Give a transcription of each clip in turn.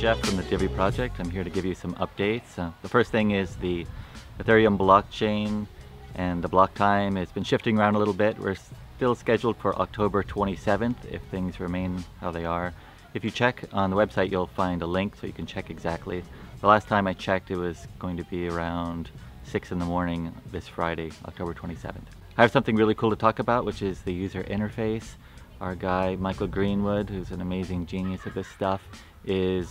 Geoff from the Divi project. I'm here to give you some updates. Uh, the first thing is the Ethereum blockchain and the block time It's been shifting around a little bit. We're still scheduled for October 27th if things remain how they are. If you check on the website, you'll find a link so you can check exactly. The last time I checked, it was going to be around 6 in the morning this Friday, October 27th. I have something really cool to talk about, which is the user interface. Our guy, Michael Greenwood, who's an amazing genius at this stuff, is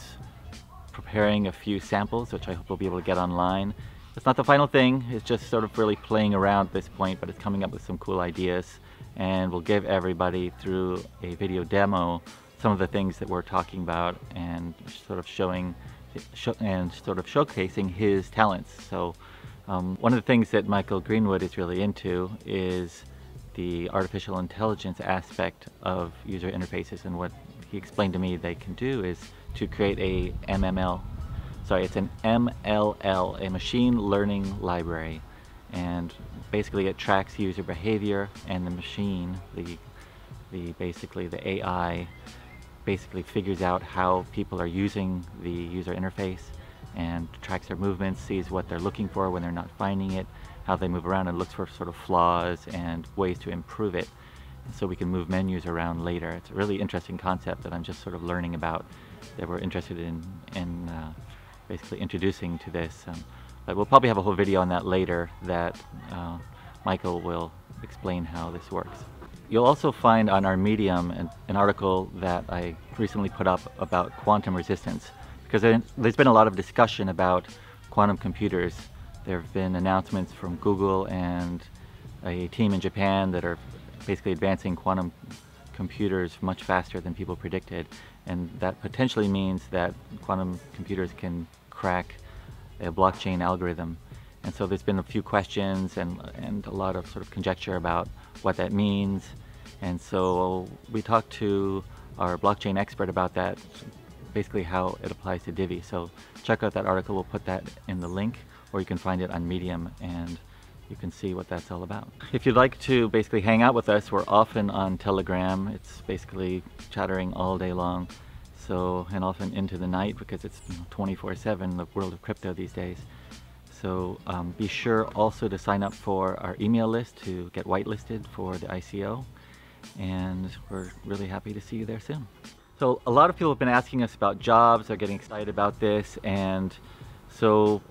preparing a few samples, which I hope we'll be able to get online. It's not the final thing, it's just sort of really playing around at this point, but it's coming up with some cool ideas. And we'll give everybody through a video demo some of the things that we're talking about and sort of showing and sort of showcasing his talents. So um, one of the things that Michael Greenwood is really into is the artificial intelligence aspect of user interfaces and what he explained to me they can do is to create a MML sorry it's an MLL a machine learning library. And basically it tracks user behavior and the machine the the basically the AI basically figures out how people are using the user interface and tracks their movements sees what they're looking for when they're not finding it how they move around and looks for sort of flaws and ways to improve it so we can move menus around later. It's a really interesting concept that I'm just sort of learning about that we're interested in, in uh, basically introducing to this. Um, but we'll probably have a whole video on that later that uh, Michael will explain how this works. You'll also find on our Medium an, an, article that I recently put up about quantum resistance because there's been a lot of discussion about quantum computers there have been announcements from Google and a team in Japan that are basically advancing quantum computers much faster than people predicted. And that potentially means that quantum computers can crack a blockchain algorithm. And so there's been a few questions and, and a lot of sort of conjecture about what that means. And so we talked to our blockchain expert about that, basically how it applies to Divi. So check out that article, we'll put that in the link or you can find it on Medium and you can see what that's all about. If you'd like to basically hang out with us, we're often on Telegram. It's basically chattering all day long. So, and often into the night because it's 24-7, the world of crypto these days. So um, be sure also to sign up for our email list to get whitelisted for the ICO. And we're really happy to see you there soon. So a lot of people have been asking us about jobs, they're getting excited about this. And so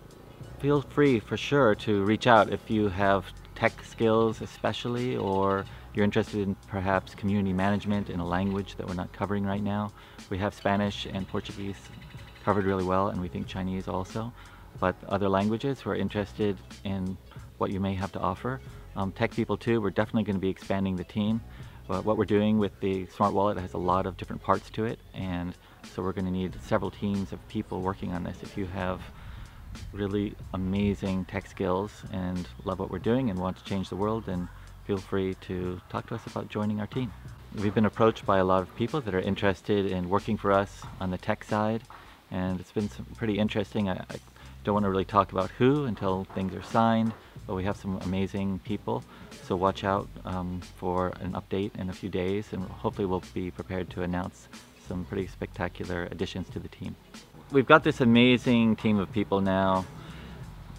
feel free for sure to reach out if you have tech skills especially or you're interested in perhaps community management in a language that we're not covering right now. We have Spanish and Portuguese covered really well and we think Chinese also. But other languages who are interested in what you may have to offer. Um, tech people too, we're definitely going to be expanding the team. But what we're doing with the Smart Wallet has a lot of different parts to it and so we're going to need several teams of people working on this. If you have really amazing tech skills and love what we're doing and want to change the world, then feel free to talk to us about joining our team. We've been approached by a lot of people that are interested in working for us on the tech side, and it's been pretty interesting. I, I don't want to really talk about who until things are signed, but we have some amazing people. So watch out um, for an update in a few days, and hopefully we'll be prepared to announce some pretty spectacular additions to the team we've got this amazing team of people now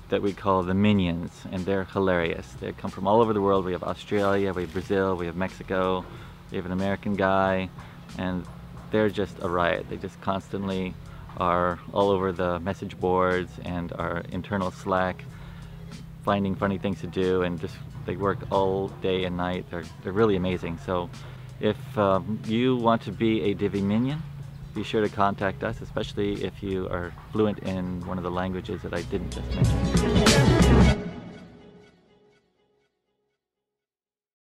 that we call the Minions, and they're hilarious. They come from all over the world. We have Australia, we have Brazil, we have Mexico, we have an American guy, and they're just a riot. They just constantly are all over the message boards and our internal Slack, finding funny things to do, and just they work all day and night. They're, they're really amazing. So if um, you want to be a Divi Minion, be sure to contact us, especially if you are fluent in one of the languages that I didn't just mention.